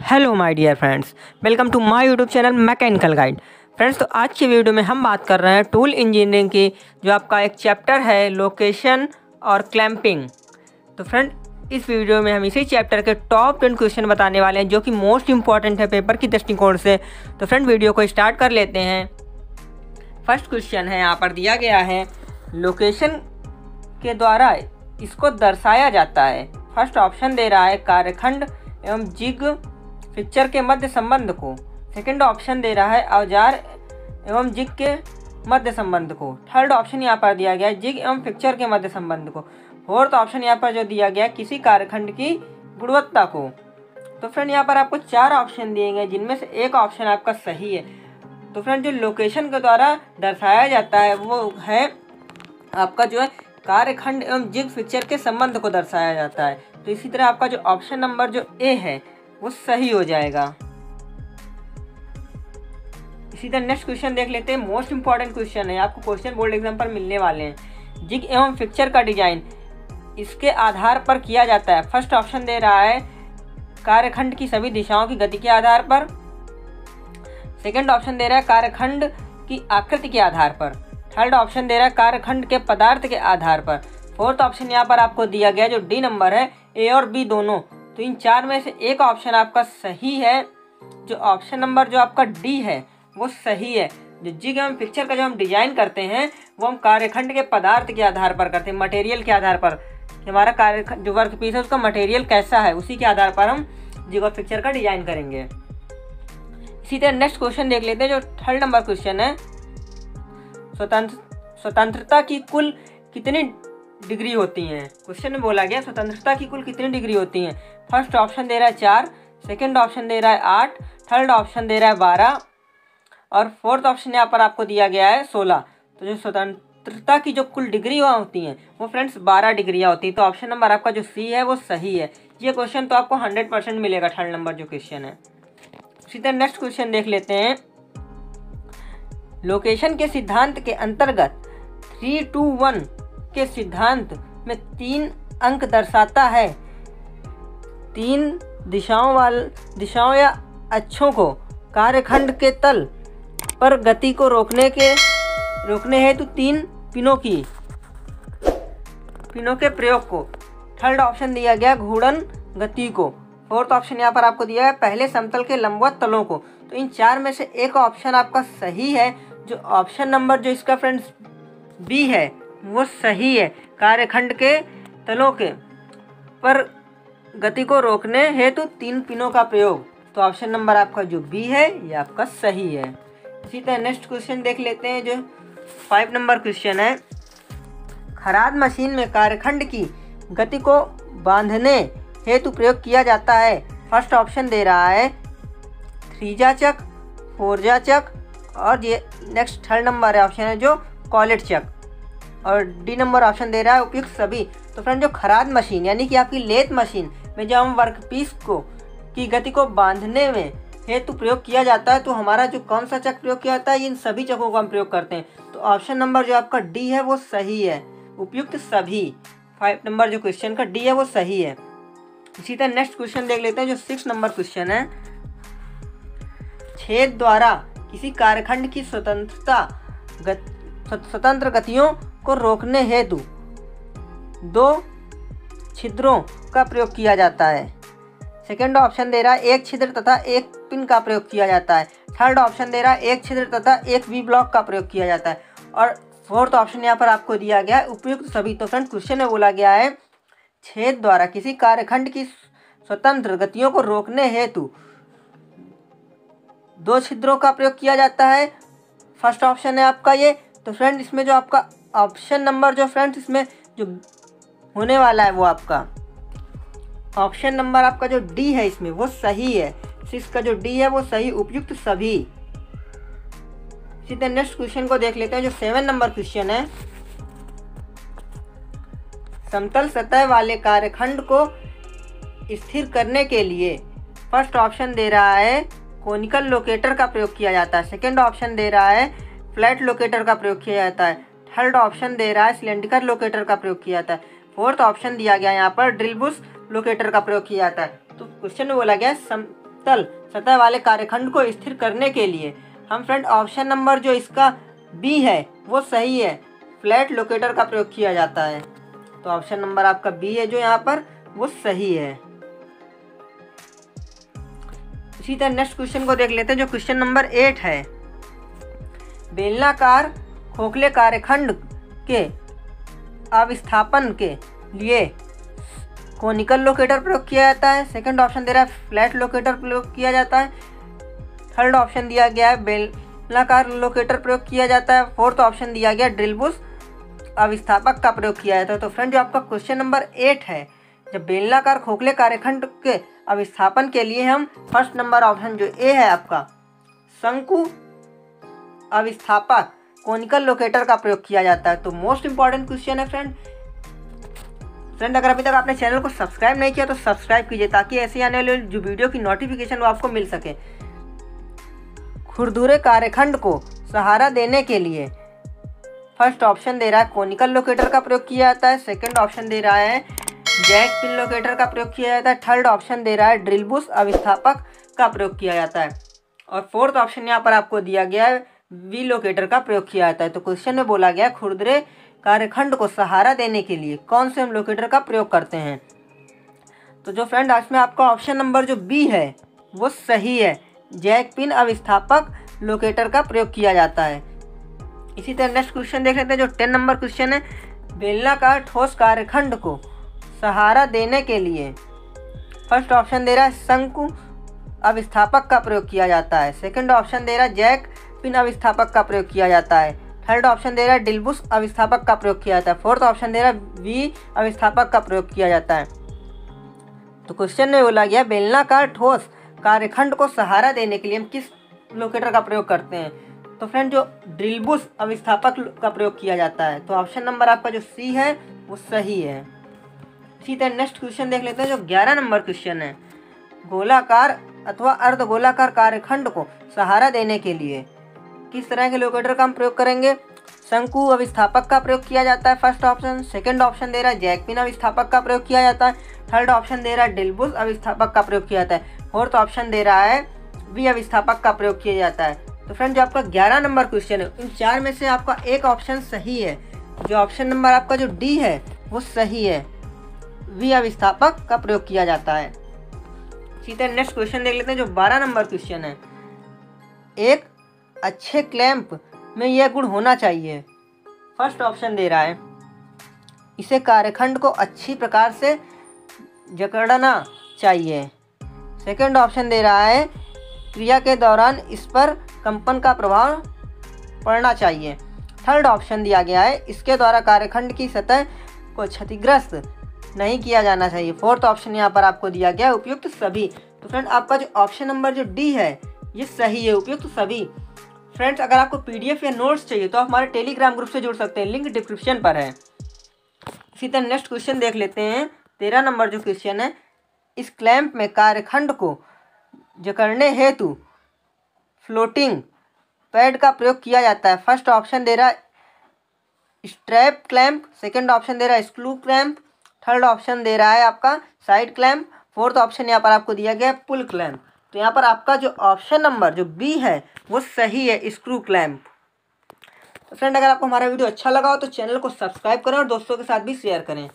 Hello my dear friends welcome to my YouTube channel mechanical guide friends तो आज की video में हम बात कर रहे हैं टूल इंजीनियरिंग की, जो आपका एक चैप्टर है लोकेशन और क्लैंपिंग तो फ्रेंड इस वीडियो में हम इसी चैप्टर के टॉप टेन क्वेश्चन बताने वाले हैं, जो कि मोस्ट इंपॉर्टेंट है पेपर की दृष्टिकोण से. तो फ्रेंड वीडियो को स्टार्ट कर लेते हैं. फ़र्स्ट क्वेश्चन है, यहाँ पर दिया गया है लोकेशन के द्वारा इसको दर्शाया जाता है. फ़र्स्ट ऑप्शन दे रहा है, कार्यखंड एवं जिग पिक्चर के मध्य संबंध को सेकंड ऑप्शन दे रहा है औज़ार एवं जिग के मध्य संबंध को। थर्ड ऑप्शन यहाँ पर दिया गया है जिग एवं पिक्चर के मध्य संबंध को। फोर्थ ऑप्शन यहाँ पर जो दिया गया है किसी कार्यखंड की गुणवत्ता को। तो फ्रेंड यहाँ पर आपको चार ऑप्शन दिए गए जिनमें से एक ऑप्शन आपका सही है। तो फ्रेंड जो लोकेशन के द्वारा दर्शाया जाता है, वो है आपका जो है कार्यखंड एवं जिग पिक्चर के संबंध को दर्शाया जाता है। तो इसी तरह आपका जो ऑप्शन नंबर जो ए है वो सही हो जाएगा। इसी तरह नेक्स्ट क्वेश्चन देख लेते हैं। मोस्ट इंपॉर्टेंट क्वेश्चन है। आपको क्वेश्चन बोर्ड एग्ज़ाम पर मिलने वाले हैं। जिग एवं पिक्चर का डिज़ाइन इसके आधार पर किया जाता है। फ़र्स्ट ऑप्शन दे रहा है कार्यखंड की सभी दिशाओं की गति के आधार पर। सेकंड ऑप्शन दे रहा है कार्यखंड की आकृति के आधार पर। थर्ड ऑप्शन दे रहा है कार्यखंड के पदार्थ के आधार पर। फोर्थ ऑप्शन यहाँ पर आपको दिया गया जो डी नंबर है ए और बी दोनों। तो इन चार में से एक ऑप्शन आपका सही है, जो ऑप्शन नंबर जो आपका डी है, वो सही है। जो जिग एवं पिक्चर का जो हम डिज़ाइन करते हैं, वो हम कार्यखंड के पदार्थ के आधार पर करते हैं मटेरियल के आधार पर। हमारा कार्य जो वर्क पीस है, उसका मटेरियल कैसा है, उसी के आधार पर हम जिग पिक्चर का डिज़ाइन करेंगे। इसी तरह नेक्स्ट क्वेश्चन देख लेते हैं, जो थर्ड नंबर क्वेश्चन है। स्वतंत्र, स्वतंत्रता की कुल कितनी डिग्री होती हैं। क्वेश्चन में बोला गया, स्वतंत्रता की कुल कितनी डिग्री होती हैं? फ़र्स्ट ऑप्शन दे रहा है चार, सेकेंड ऑप्शन दे रहा है आठ, थर्ड ऑप्शन दे रहा है बारह, और फोर्थ ऑप्शन यहाँ पर आपको दिया गया है सोलह। तो जो स्वतंत्रता की जो कुल डिग्री होती हैं, वो फ्रेंड्स बारह डिग्रियाँ होती हैं। तो ऑप्शन नंबर आपका जो सी है, वो सही है। ये क्वेश्चन तो आपको हंड्रेड परसेंट मिलेगा, थर्ड नंबर जो क्वेश्चन है। तरह नेक्स्ट क्वेश्चन देख लेते हैं। लोकेशन के सिद्धांत के अंतर्गत थ्री टू वन के सिद्धांत में तीन अंक दर्शाता है। तीन दिशाओं वाल, दिशाओं या अक्षों को कार्यखंड के तल पर गति को रोकने के, रोकने हेतु तीन पिनों की, पिनों के प्रयोग को। थर्ड ऑप्शन दिया गया घूर्णन गति को। फोर्थ ऑप्शन यहाँ पर आपको दिया है पहले समतल के लंबवत तलों को। तो इन चार में से एक ऑप्शन आपका सही है, जो ऑप्शन नंबर जो इसका फ्रेंड्स बी है वो सही है, कार्यखंड के तलों के। पर गति को रोकने हेतु तो तीन पिनों का प्रयोग। तो ऑप्शन नंबर आपका जो बी है, ये आपका सही है। इसी तरह नेक्स्ट क्वेश्चन देख लेते हैं जो फाइव नंबर क्वेश्चन है। खराद मशीन में कार्यखंड की गति को बांधने हेतु प्रयोग किया जाता है। फ़र्स्ट ऑप्शन दे रहा है थ्रीजा चक, फोरजा चक, और ये नेक्स्ट थर्ड नंबर ऑप्शन है जो कॉलेट चक। और डी नंबर ऑप्शन दे रहा है उपयुक्त सभी। तो फ्रेंड जो खराद मशीन यानी कि आपकी लेथ मशीन में जब हम वर्क पीस को की गति को बांधने में हेतु प्रयोग किया जाता है तो हमारा जो कौन सा चक प्रयोग किया जाता है इन सभी चकों को हम प्रयोग करते हैं। तो ऑप्शन नंबर जो आपका डी है वो सही है। उपयुक्त सभी। फाइव नंबर जो क्वेश्चन का डी है वो सही है। इसी तरह नेक्स्ट क्वेश्चन देख लेते हैं जो सिक्स नंबर क्वेश्चन है। छेद द्वारा किसी कार्यखंड की स्वतंत्रता गत, स्वतंत्र गतियों को रोकने हेतु दो छिद्रों का प्रयोग किया जाता है। सेकेंड ऑप्शन दे रहा है एक छिद्र तथा एक पिन का प्रयोग किया जाता है। थर्ड ऑप्शन दे रहा है एक छिद्र तथा एक वी ब्लॉक का प्रयोग किया जाता है। और फोर्थ ऑप्शन यहाँ पर आपको दिया गया है, उपयुक्त सभी तो फ्रेंड क्वेश्चन में बोला गया है, छेद द्वारा किसी कार्यखंड की स्वतंत्र गतियों को रोकने हेतु दो छिद्रों का प्रयोग किया जाता है। फ़र्स्ट ऑप्शन है आपका ये तो फ्रेंड इसमें जो आपका ऑप्शन नंबर जो फ्रेंड्स इसमें जो होने वाला है वो आपका, ऑप्शन नंबर आपका जो डी है इसमें, वो सही है। सिक्स का जो डी है वो सही, उपयुक्त सभी। तरह नेक्स्ट क्वेश्चन को देख लेते हैं, जो सेवन नंबर क्वेश्चन है। समतल सतह वाले कार्यखंड को स्थिर करने के लिए फ़र्स्ट ऑप्शन दे रहा है कोनिकल लोकेटर का प्रयोग किया जाता है। सेकंड ऑप्शन दे रहा है फ्लैट लोकेटर का प्रयोग किया जाता है। थर्ड ऑप्शन दे रहा है सिलेंडिकर लोकेटर का प्रयोग किया जाता है। फोर्थ ऑप्शन दिया गया यहाँ पर, ड्रिल बुश लोकेटर का प्रयोग किया जाता है। तो क्वेश्चन में बोला गया समतल सतह वाले कार्यखंड को स्थिर करने के लिए हम फ्रेंड ऑप्शन नंबर जो इसका बी है, वो सही है। फ्लैट लोकेटर का प्रयोग किया जाता है। तो ऑप्शन नंबर आपका बी है जो यहाँ पर, वो सही है। इसी तरह नेक्स्ट क्वेश्चन को देख लेते हैं, जो क्वेश्चन नंबर एट है। बेलनाकार खोखले कार्यखंड के अविस्थापन के लिए कोनिकल लोकेटर प्रयोग किया जाता है। सेकंड ऑप्शन दे रहा है फ्लैट लोकेटर प्रयोग किया जाता है। थर्ड ऑप्शन दिया गया है, बेलनाकार लोकेटर प्रयोग किया जाता है। फोर्थ ऑप्शन दिया गया ड्रिल बुश अविस्थापक का प्रयोग किया जाता है। तो फ्रेंड जो आपका क्वेश्चन नंबर एट है, जब बेलनाकार खोखले कार्यखंड के अविस्थापन के लिए हम फ़र्स्ट नंबर ऑप्शन जो ए है आपका, शंकु अविस्थापक कोनिकल लोकेटर का प्रयोग किया जाता है। तो मोस्ट इंपॉर्टेंट क्वेश्चन है फ्रेंड फ्रेंड अगर अभी तक आपने चैनल को सब्सक्राइब नहीं किया तो सब्सक्राइब कीजिए ताकि ऐसी आने वाली जो वीडियो की नोटिफिकेशन वो आपको मिल सके। खुरदुरे कार्यखंड को सहारा देने के लिए फ़र्स्ट ऑप्शन दे रहा है कोनिकल लोकेटर का प्रयोग किया जाता है। सेकंड ऑप्शन दे रहा है जैक पिन लोकेटर का प्रयोग किया जाता है। थर्ड ऑप्शन दे रहा है ड्रिल बुश अविस्थापक का प्रयोग किया जाता है। और फोर्थ ऑप्शन यहाँ पर आपको दिया गया है वी लोकेटर का प्रयोग किया जाता है। तो क्वेश्चन में बोला गया खुरदरे कार्यखंड को सहारा देने के लिए कौन से हम लोकेटर का प्रयोग करते हैं? तो जो फ्रेंड आज में आपका ऑप्शन नंबर जो बी है, वो सही है। जैक पिन अविस्थापक लोकेटर का प्रयोग किया जाता है। इसी तरह नेक्स्ट क्वेश्चन देख लेते हैं, जो टेन नंबर क्वेश्चन है। बेलनाकार ठोस कार्यखंड को सहारा देने के लिए फ़र्स्ट ऑप्शन दे रहा है, शंकु अविस्थापक का प्रयोग किया जाता है। सेकंड ऑप्शन दे रहा है, जैक पिन अविस्थापक का प्रयोग किया जाता है। थर्ड ऑप्शन दे रहा है डिलबुस अविस्थापक का प्रयोग किया जाता है। फोर्थ ऑप्शन दे रहा है वी अविस्थापक का प्रयोग किया जाता है। तो क्वेश्चन में बोला गया बेलनाकार ठोस कार्यखंड को सहारा देने के लिए हम किस लोकेटर का प्रयोग करते हैं? तो फ्रेंड, जो ड्रिलबुस अविस्थापक का प्रयोग किया जाता है तो ऑप्शन नंबर आपका जो सी है, वो सही है। इसी तरह नेक्स्ट क्वेश्चन देख लेते हैं, जो ग्यारह नंबर क्वेश्चन है। गोलाकार अथवा अर्धगोलाकार कार्यखंड को सहारा देने के लिए। किस तरह के लोकेटर का हम प्रयोग करेंगे? शंकु अविस्थापक का प्रयोग किया जाता है फ़र्स्ट ऑप्शन सेकंड ऑप्शन दे रहा है जैकपिन अविस्थापक का प्रयोग किया जाता है. थर्ड ऑप्शन दे रहा है, डिलबुस अविस्थापक का प्रयोग किया जाता है. फोर्थ ऑप्शन दे रहा है, वी अविस्थापक का प्रयोग किया जाता है. तो फ्रेंड जो आपका ग्यारह नंबर क्वेश्चन है इन चार में से आपका एक ऑप्शन सही है. जो ऑप्शन नंबर आपका जो डी है, वो सही है. वी अविस्थापक का प्रयोग किया जाता है. सीधे नेक्स्ट क्वेश्चन देख लेते हैं, जो बारह नंबर क्वेश्चन है. एक अच्छे क्लैंप में यह गुण होना चाहिए। फ़र्स्ट ऑप्शन दे रहा है। इसे कार्यखंड को अच्छी प्रकार से जकड़ना चाहिए। सेकंड ऑप्शन दे रहा है, क्रिया के दौरान इस पर कंपन का प्रभाव पड़ना चाहिए। थर्ड ऑप्शन दिया गया है, इसके द्वारा कार्यखंड की सतह को क्षतिग्रस्त नहीं किया जाना चाहिए। फोर्थ ऑप्शन यहाँ पर आपको दिया गया है, उपयुक्त सभी। तो फ्रेंड आपका जो ऑप्शन नंबर जो डी है, ये सही है, उपयुक्त सभी। फ्रेंड्स अगर आपको पीडीएफ या नोट्स चाहिए तो आप हमारे टेलीग्राम ग्रुप से जुड़ सकते हैं। लिंक डिस्क्रिप्शन पर है। इसी तरह नेक्स्ट क्वेश्चन देख लेते हैं। तेरह नंबर जो क्वेश्चन है, इस क्लैंप में कार्यखंड को जकड़ने हेतु फ्लोटिंग पैड का प्रयोग किया जाता है। फ़र्स्ट ऑप्शन दे रहा स्ट्रैप क्लैंप सेकंड ऑप्शन दे रहा है स्क्रू क्लैंप थर्ड ऑप्शन दे रहा है आपका साइड क्लैंप फोर्थ ऑप्शन यहाँ पर आपको दिया गया है पुल क्लैंप तो यहाँ पर आपका जो ऑप्शन नंबर जो बी है, वो सही है स्क्रू क्लैम्प तो फ्रेंड अगर आपको हमारा वीडियो अच्छा लगा हो तो चैनल को सब्सक्राइब करें और दोस्तों के साथ भी शेयर करें।